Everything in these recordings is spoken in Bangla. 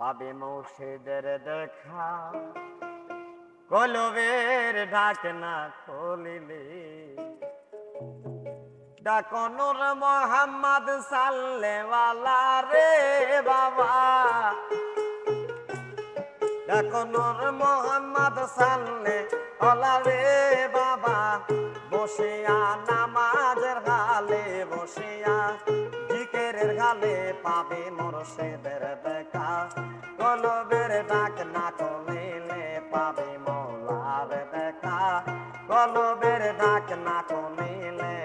পাবে মুর্শিদের দেখা। কলবের ঢাক না খুলিলে ডাকনুর মোহাম্মদ সাল্লেওয়ালা রে বাবা। ডাকনুর মোহাম্মদ সাল্লে ওলা রে বাবা। বসিয়া নামাজের জিকেরের গালে পাবে মোরশেদের দেখা। কলবের ডাক না কমিলে পাবে মৌলার দেখা। কলবের ডাক না কমিলে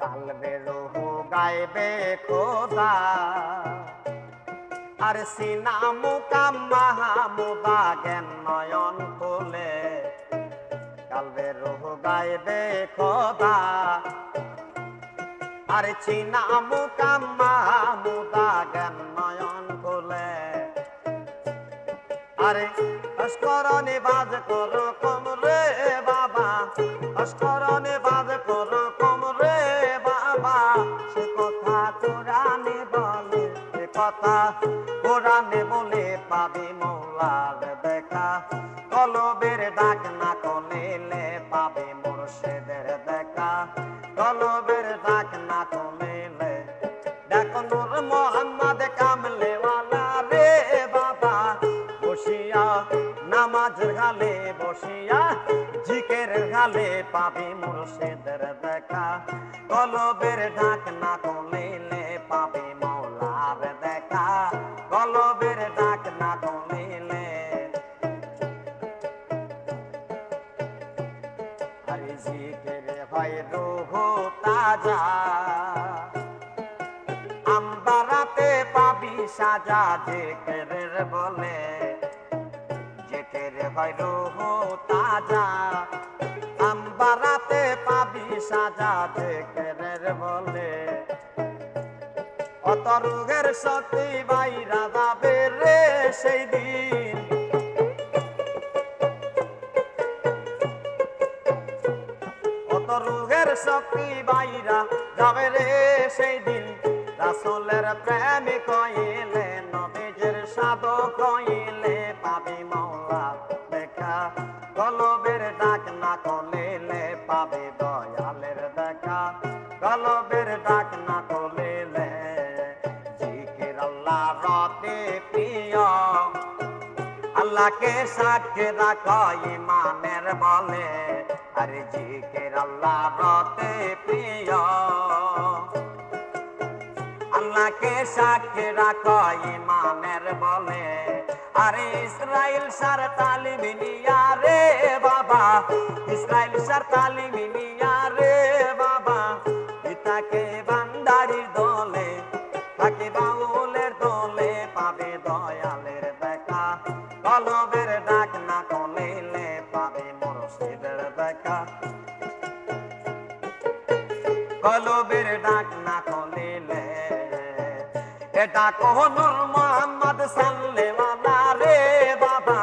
কালবে রহু গাইবে খোদা। আর সিনা মুকাম মাহমুদা জ্ঞান নয়ন খুলে। কালবে রহু গাইবে খোদা। আর চিনা মুকাম মাহমুদা জ্ঞান নয়ন খুলে। আরে, অস্করণে বাজ করো কমরে বাবা। অস্করণে বাজ করো কমরে বাবা। সে কথা কোরআনে বলে সে কথা কোরআনে বলে পাবি মৌলার দেখা। কলবের ডাক না কলিলে পাবি মুর্শিদের দেখা। কলবের ডাক না কলিলে দেখো নূর মোহাম্মদ কামলে ওয়ালা রে বাবা। বসিয়া নামাজের গালে বসিয়া জিকের গালে পাবি মুর্শিদের দেখা। কলবের ডাক না কলিলে পাবি মৌলার দেখা। ডাক না জিকের হয় রুহ তাজা। আম্বারাতে পাবি সাজা জেকেরের বলে। জেকের হয় রুহ তাজা। আম্বারাতে পাবি সাজা জেকেরের বলে। অত রোগের শক্তি বাইরা যাবে রে সেই দিন কত রোগের শক্তি বাইরা যাবে রে সেই দিন রাসুলের প্রেমে কইলে, নবীজের সাধু কইলে পাবি মৌলা দেখা, কলবের ডাক না কলিলে আল্লাহকে সাক্ষী রাখো ইমানের বলে। আরে জিকের আল্লাহ রতে প্রিয়। আল্লাহকে সাক্ষী রাখো ইমানের বলে। আরে ইসরাইল সার তালিম নিয়া রে বাবা। ইসরাইল সার তালিম নিয়া রে বাবা। পিতাকে বান্দারির দলে তাকে বাউলের দেখা কলবের ডাক না কলিলে, এটা কোহনুর মোহাম্মদ সাল্লেওয়ালা রে বাবা?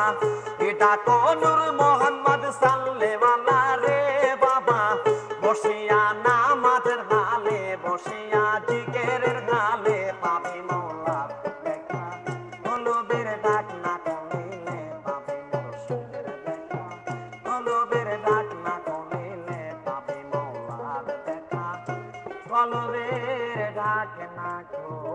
এটা কোহনুর মোহাম্মদ সাল্লেওয়ালা রে বাবা? বসিয়া নামাজের পাবি